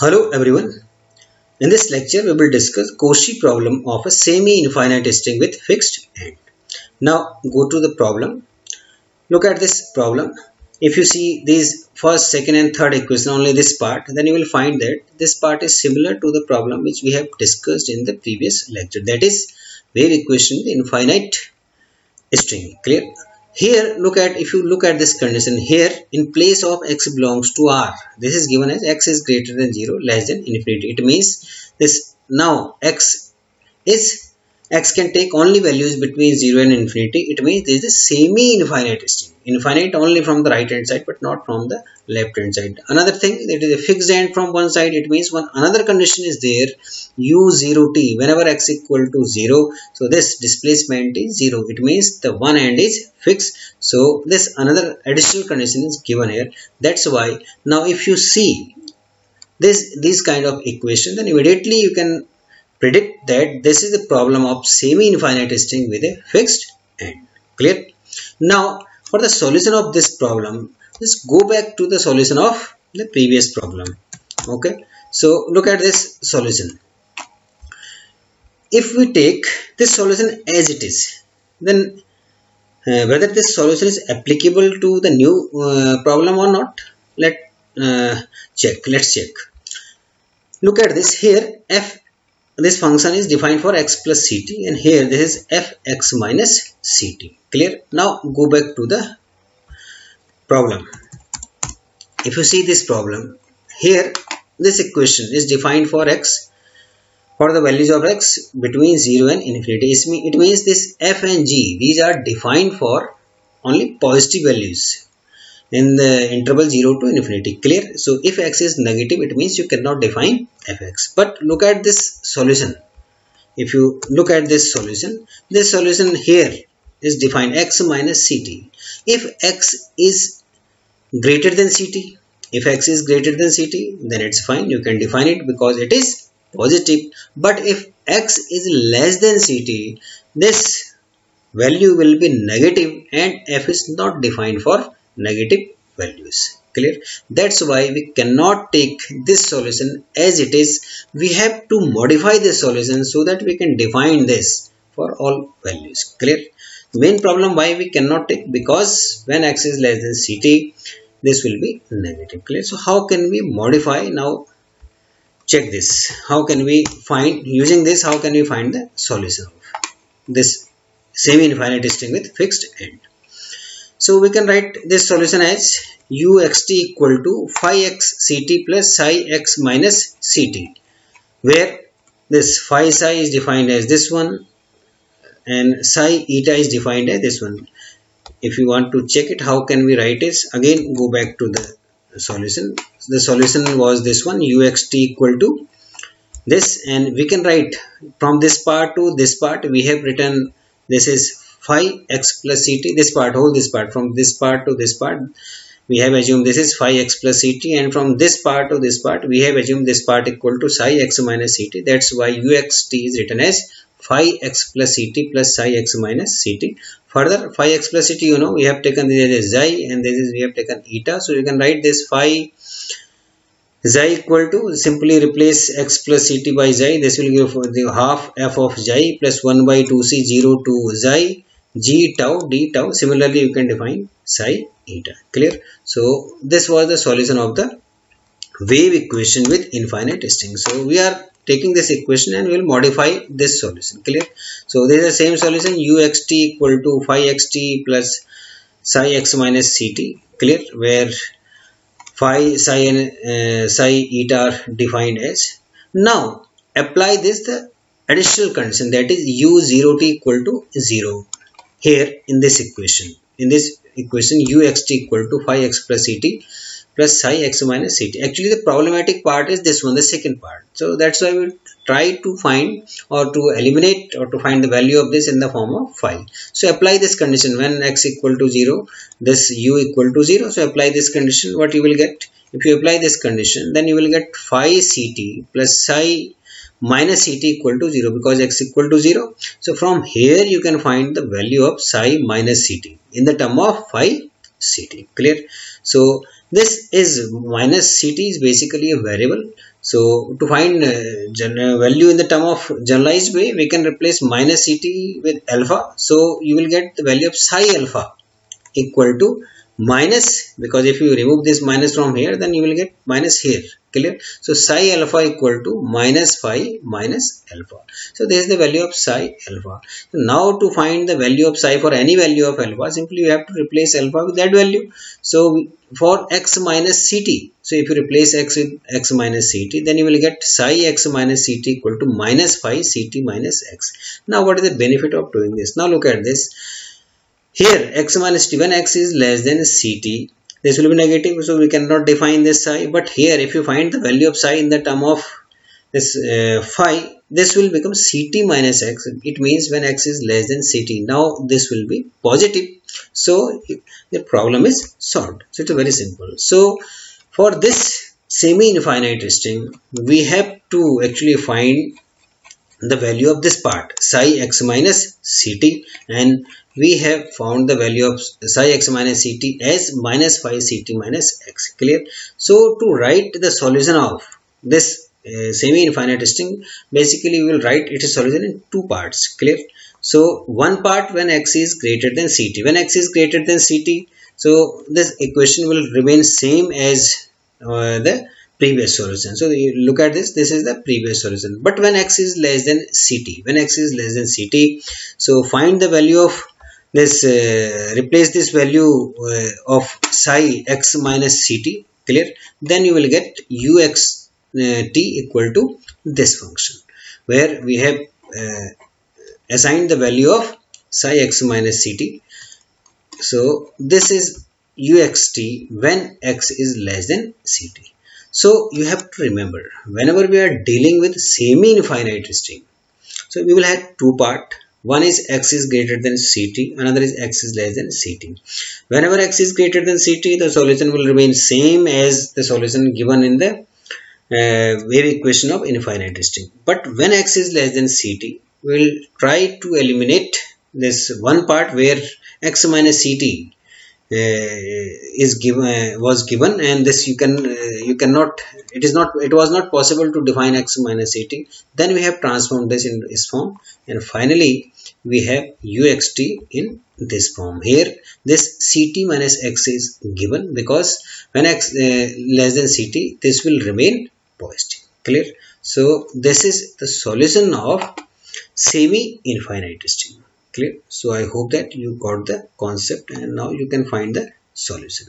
Hello everyone. In this lecture we will discuss Cauchy problem of a semi-infinite string with fixed end. Now go to the problem. Look at this problem. If you see these first, second and third equation only this part then you will find that this part is similar to the problem which we have discussed in the previous lecture that is wave equation with infinite string. Clear? Here look at if you look at this condition here in place of x belongs to r. This is given as x is greater than 0 less than infinity. It means this now x is x can take only values between 0 and infinity. It means this is a semi-infinite string infinite only from the right hand side but not from the left hand side. Another thing it is a fixed end from one side. It means one another condition is there. U0t whenever x equal to 0 so this displacement is 0 it means the one end is fixed. So this another additional condition is given here. That's why now if you see this this kind of equation then immediately you can predict that this is the problem of semi-infinite string with a fixed end. Clear? Now, for the solution of this problem, let's go back to the solution of the previous problem. Okay. So, look at this solution. If we take this solution as it is, then uh, whether this solution is applicable to the new uh, problem or not, let uh, check. Let's check. Look at this here. F this function is defined for x plus ct and here this is fx minus ct clear? Now go back to the problem. If you see this problem here this equation is defined for x for the values of x between 0 and infinity. It means this f and g these are defined for only positive values in the interval 0 to infinity. Clear? So if x is negative it means you cannot define fx. But look at this solution. If you look at this solution this solution here is defined x minus ct if x is greater than ct if x is greater than ct then it's fine. You can define it because it is positive. But if x is less than ct this value will be negative and f is not defined for negative values. Clear? That's why we cannot take this solution as it is. We have to modify the solution so that we can define this for all values. Clear? Main problem why we cannot take because when x is less than ct this will be negative. Clear? So how can we modify? Now check this. How can we find using this how can we find the solution of this semi-infinite string with fixed end so we can write this solution as uxt equal to phi x ct plus psi x minus ct where this phi psi is defined as this one and psi eta is defined as this one. If you want to check it, how can we write it? Again, go back to the solution. The solution was this one uxt equal to this and we can write from this part to this part we have written this is phi x plus ct this part whole this part from this part to this part we have assumed this is phi x plus ct and from this part to this part we have assumed this part equal to psi x minus ct that's why uxt is written as phi x plus ct plus psi x minus ct further phi x plus ct you know we have taken this as xi and this is we have taken eta so you can write this phi xi equal to simply replace x plus ct by xi. This will give for the half f of xi plus 1 by 2c 0 to xi g tau d tau similarly you can define psi eta. Clear? So this was the solution of the wave equation with infinite string. So we are taking this equation and we will modify this solution. Clear? So this is the same solution uxt equal to phi xt plus psi x minus ct. Clear? Where phi psi and uh, psi eta are defined as. Now apply this the additional condition that is u0t equal to 0 here in this equation. In this equation uxt equal to phi x plus ct plus psi x minus ct actually the problematic part is this one the second part. So that's why we try to find or to eliminate or to find the value of this in the form of phi. So apply this condition. When x equal to 0 this u equal to 0 so apply this condition. What you will get? If you apply this condition then you will get phi ct plus psi minus ct equal to 0 because x equal to 0. So from here you can find the value of psi minus ct in the term of phi ct. Clear? So this is minus ct is basically a variable so to find uh, value in the term of generalized way we can replace minus ct with alpha so you will get the value of psi alpha equal to minus because if you remove this minus from here then you will get minus here clear? So psi alpha equal to minus phi minus alpha. So this is the value of psi alpha. So now to find the value of psi for any value of alpha simply you have to replace alpha with that value. So for x minus ct so if you replace x with x minus ct then you will get psi x minus ct equal to minus phi ct minus x. Now what is the benefit of doing this? Now look at this. Here x minus t when x is less than ct this will be negative so we cannot define this psi. But here if you find the value of psi in the term of this uh, phi this will become ct minus x. It means when x is less than ct. Now this will be positive. So the problem is solved. So it's very simple. So for this semi-infinite string we have to actually find the value of this part psi x minus ct. And we have found the value of psi x minus ct as minus phi ct minus x clear? So to write the solution of this uh, semi-infinite string basically we will write its solution in two parts clear? So one part when x is greater than ct when x is greater than ct so this equation will remain same as uh, the previous solution. So you look at this this is the previous solution. But when x is less than ct when x is less than ct so find the value of this uh, replace this value uh, of psi x minus ct clear? Then you will get ux uh, t equal to this function where we have uh, assigned the value of psi x minus ct. So this is uxt when x is less than ct. So you have to remember whenever we are dealing with semi-infinite string, so we will have two part. One is x is greater than ct, another is x is less than ct. Whenever x is greater than ct, the solution will remain same as the solution given in the uh, wave equation of infinite string. But when x is less than ct, we will try to eliminate this one part where x minus ct is given uh, was given and this you can uh, you cannot it is not it was not possible to define x minus ct then we have transformed this in this form and finally we have uxt in this form. Here this ct minus x is given because when x uh, less than ct this will remain positive clear? So this is the solution of semi infinite string so i hope that you got the concept and now you can find the solution